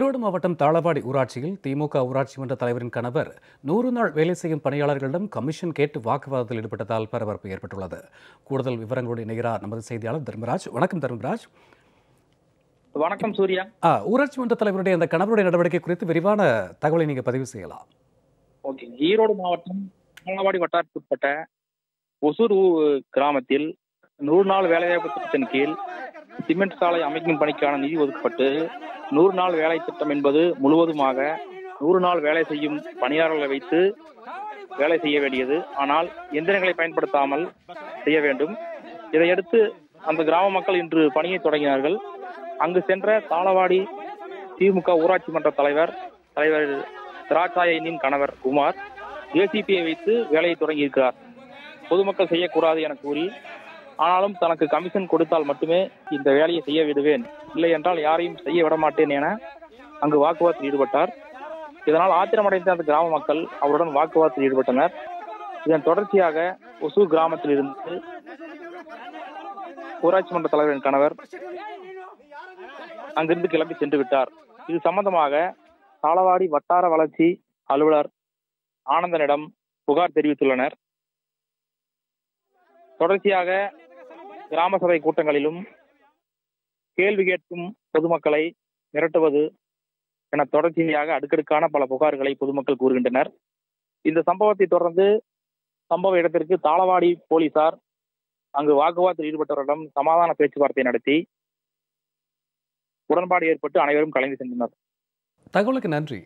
ஈரோடு மாவட்டம் தாளவாடி ஊராட்சியில் திமுக ஊராட்சி மன்ற தலைவரின் கணவர் நூறு நாள் வேலை செய்யும் பணியாளர்களிடம் கமிஷன் கேட்டு வாக்குவாதத்தில் ஈடுபட்டதால் பரபரப்பு ஏற்பட்டுள்ளது. கூடுதல் விவரங்களோடு இணைகிறார் நமது செய்தியாளர் தர்மராஜ். வணக்கம் தர்மராஜ். வணக்கம் சூர்யா. ஊராட்சி மன்ற தலைவருடைய அந்த கணவருடைய நடவடிக்கை குறித்து விரிவான தகவலை நீங்க பதிவு செய்யலாம். ஓகே. ஈரோடு மாவட்டம் மானவாடி வட்டாரத்துக்குட்பட்ட ஒசூர் கிராமத்தில் நூறு நாள் வேலைவாய்ப்பு திட்டத்தின் கீழ் சிமெண்ட் சாலை அமைக்கும் பணிக்கான நிதி ஒதுக்கப்பட்டு நூறு நாள் வேலை திட்டம் என்பது முழுவதுமாக நூறு நாள் வேலை செய்யும் பணியாளர்களை வைத்து வேலை செய்ய வேண்டியது. ஆனால் எந்திரங்களை பயன்படுத்தாமல் செய்ய வேண்டும். இதையடுத்து அந்த கிராம மக்கள் இன்று பணியை தொடங்கினார்கள். அங்கு சென்ற தாளவாடி திமுக ஊராட்சி மன்ற தலைவர் தலைவர் திராட்சாயனின் கணவர் குமார் ஏசிபியை வைத்து வேலையை தொடங்கி இருக்கிறார் பொதுமக்கள் செய்யக்கூடாது என கூறி ஆனாலும் தனக்கு கமிஷன் கொடுத்தால் மட்டுமே இந்த வேலையை செய்ய விடுவேன். இல்லை என்றால் யாரையும் செய்ய விட மாட்டேன் என அங்கு வாக்குவாதத்தில் ஈடுபட்டார். இதனால் ஆத்திரமடைந்த அந்த கிராம மக்கள் அவருடன் வாக்குவாதத்தில் ஈடுபட்டனர். இதன் தொடர்ச்சியாக ஒசூர் கிராமத்தில் இருந்து ஊராட்சி மன்ற தலைவரின் கணவர் அங்கிருந்து கிளம்பி சென்று விட்டார். இது சம்பந்தமாக தாளவாடி வட்டார வளர்ச்சி அலுவலர் ஆனந்தனிடம் புகார் தெரிவித்துள்ளனர். தொடர்ச்சியாக கிராம சபை கூட்டங்களிலும் கேள்வி கேட்கும் பொதுமக்களை மிரட்டுவது என தொடர்ச்சியாக அடுக்கடுக்கான பல புகார்களை பொதுமக்கள் கூறுகின்றனர். இந்த சம்பவத்தை தொடர்ந்து சம்பவ இடத்திற்கு தாளவாடி போலீசார் அங்கு வாக்குவாதத்தில் ஈடுபட்டவரிடம் சமாதான பேச்சுவார்த்தை நடத்தி உடன்பாடு ஏற்பட்டு அனைவரும் கலைந்து சென்றனர். தகவலுக்கு நன்றி.